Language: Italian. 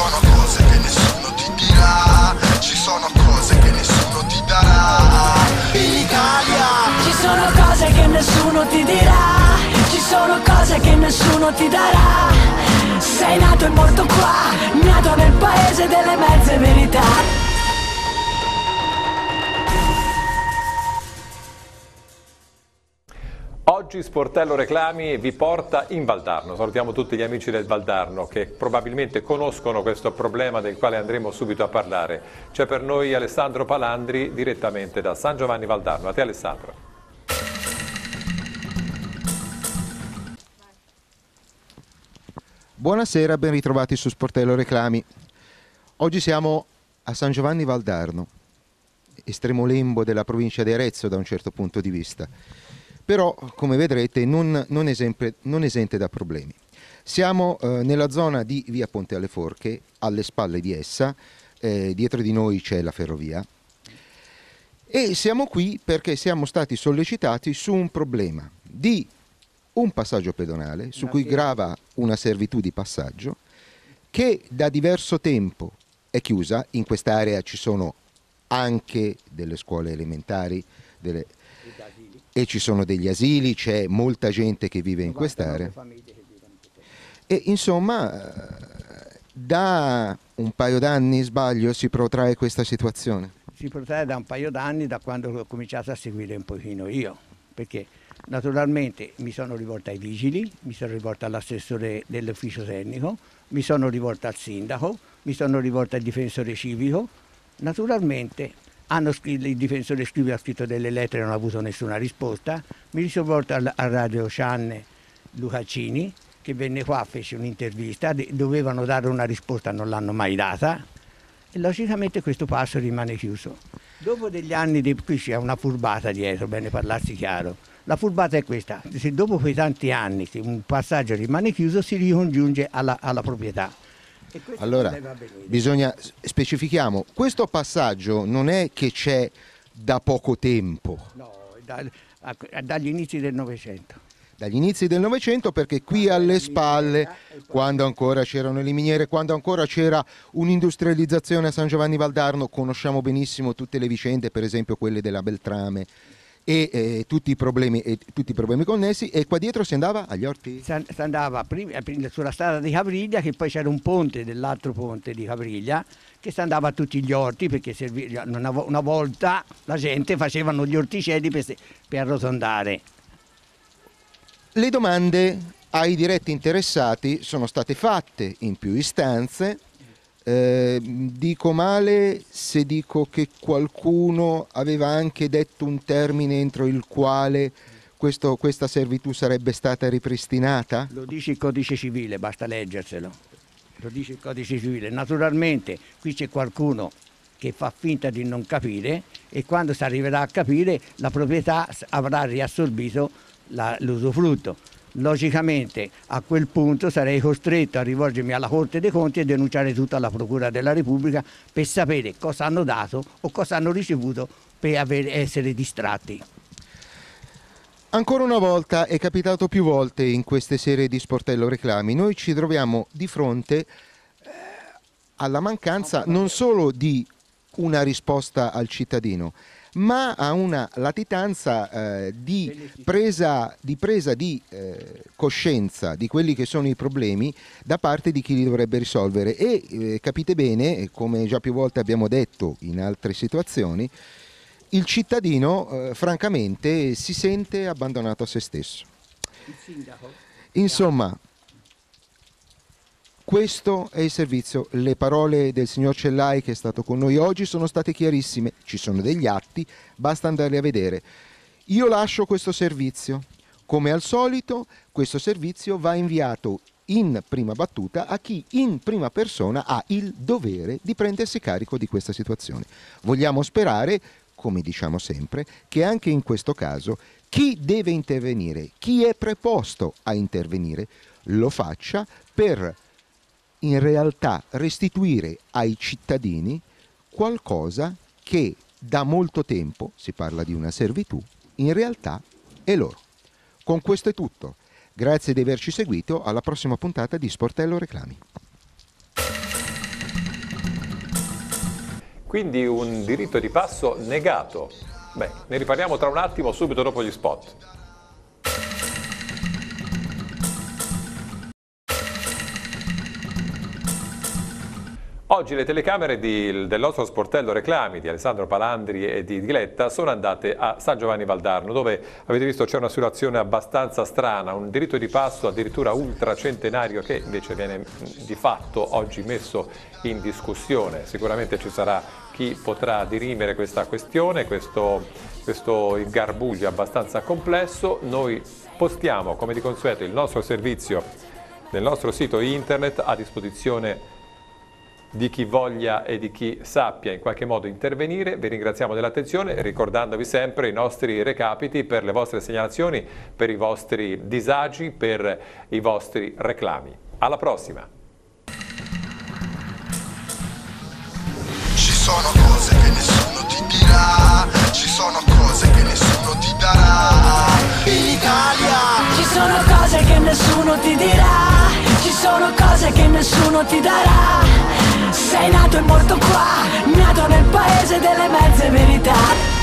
sono cose che nessuno ti dirà, ci sono cose che nessuno ti darà. In Italia Ci sono cose che nessuno ti dirà, ci sono cose che nessuno ti darà. Sei nato e morto qua, nato nel paese delle mezze verità. Oggi Sportello Reclami vi porta in Valdarno. Salutiamo tutti gli amici del Valdarno che probabilmente conoscono questo problema del quale andremo subito a parlare. C'è per noi Alessandro Palandri direttamente da San Giovanni Valdarno. A te Alessandro. Buonasera, ben ritrovati su Sportello Reclami. Oggi siamo a San Giovanni Valdarno, estremo lembo della provincia di Arezzo da un certo punto di vista, però come vedrete non, non esempre- non esente da problemi. Siamo eh, nella zona di via Ponte alle Forche, alle spalle di essa, eh, dietro di noi c'è la ferrovia, e siamo qui perché siamo stati sollecitati su un problema di un passaggio pedonale su cui grava una servitù di passaggio che da diverso tempo è chiusa. In quest'area ci sono anche delle scuole elementari delle- e ci sono degli asili, c'è molta gente che vive in quest'area. E insomma, da un paio d'anni, sbaglio, si protrae questa situazione. si protrae da un paio d'anni da quando ho cominciato a seguire un pochino io, perché naturalmente mi sono rivolta ai vigili, mi sono rivolta all'assessore dell'ufficio tecnico, mi sono rivolta al sindaco, mi sono rivolta al difensore civico, naturalmente hanno il difensore civico ha scritto delle lettere e non ha avuto nessuna risposta, mi sono rivolta al, al radio Cianne Lucaccini che venne qua, fece un'intervista, dovevano dare una risposta, non l'hanno mai data, e logicamente questo passo rimane chiuso. Dopo degli anni di qui c'è una furbata dietro, bene parlarsi chiaro. La furbata è questa, se dopo quei tanti anni che un passaggio rimane chiuso si ricongiunge alla, alla proprietà. Allora, bisogna, specifichiamo, questo passaggio non è che c'è da poco tempo, No, da- a- dagli inizi del Novecento. dagli inizi del Novecento, perché qui alle spalle, quando ancora c'erano le miniere, quando ancora c'era un'industrializzazione a San Giovanni Valdarno, conosciamo benissimo tutte le vicende, per esempio quelle della Beltrame e, eh, tutti, i problemi, e tutti i problemi connessi, e qua dietro si andava agli orti. Si an- si andava prima, eh, prima sulla strada di Cavriglia, che poi c'era un ponte dell'altro ponte di Cavriglia, che si andava a tutti gli orti, perché servi- una, una volta la gente facevano gli orticelli per, per arrotondare. Le domande ai diretti interessati sono state fatte in più istanze. Eh, dico male se dico che qualcuno aveva anche detto un termine entro il quale questo- questa servitù sarebbe stata ripristinata? Lo dice il codice civile, basta leggerselo. Lo dice il codice civile. Naturalmente qui c'è qualcuno che fa finta di non capire e quando si arriverà a capire la proprietà avrà riassorbito l'usufrutto. Logicamente a quel punto sarei costretto a rivolgermi alla Corte dei Conti e denunciare tutto alla Procura della Repubblica per sapere cosa hanno dato o cosa hanno ricevuto per aver- essere distratti. Ancora una volta è capitato più volte in queste serie di sportello reclami, noi ci troviamo di fronte eh, alla mancanza non solo di una risposta al cittadino, ma a una latitanza eh, di presa di, presa di eh, coscienza di quelli che sono i problemi da parte di chi li dovrebbe risolvere. E eh, capite bene, come già più volte abbiamo detto in altre situazioni, il cittadino eh, francamente si sente abbandonato a se stesso. Insomma, questo è il servizio. Le parole del signor Cellai che è stato con noi oggi sono state chiarissime, ci sono degli atti, basta andarli a vedere. Io lascio questo servizio. Come al solito, questo servizio va inviato in prima battuta a chi in prima persona ha il dovere di prendersi carico di questa situazione. Vogliamo sperare, come diciamo sempre, che anche in questo caso chi deve intervenire, chi è preposto a intervenire, lo faccia per in realtà restituire ai cittadini qualcosa che da molto tempo, si parla di una servitù, in realtà è loro. Con questo è tutto. Grazie di averci seguito, alla prossima puntata di Sportello Reclami. quindi un diritto di passo negato. Beh, ne riparliamo tra un attimo subito dopo gli spot. Oggi le telecamere di, del nostro sportello Reclami di Alessandro Palandri e di Diletta sono andate a San Giovanni Valdarno dove avete visto c'è una situazione abbastanza strana, un diritto di passo addirittura ultracentenario che invece viene di fatto oggi messo in discussione. Sicuramente ci sarà chi potrà dirimere questa questione, questo, questo garbuglio abbastanza complesso. Noi postiamo come di consueto il nostro servizio nel nostro sito internet a disposizione di chi voglia e di chi sappia in qualche modo intervenire. Vi ringraziamo dell'attenzione ricordandovi sempre i nostri recapiti per le vostre segnalazioni, per i vostri disagi, per i vostri reclami. Alla prossima! Ci sono cose che nessuno ti dirà, ci sono cose che nessuno ti darà. In Italia Ci sono cose che nessuno ti dirà, ci sono cose che nessuno ti darà. Sei nato e morto qua, nato nel paese delle mezze verità.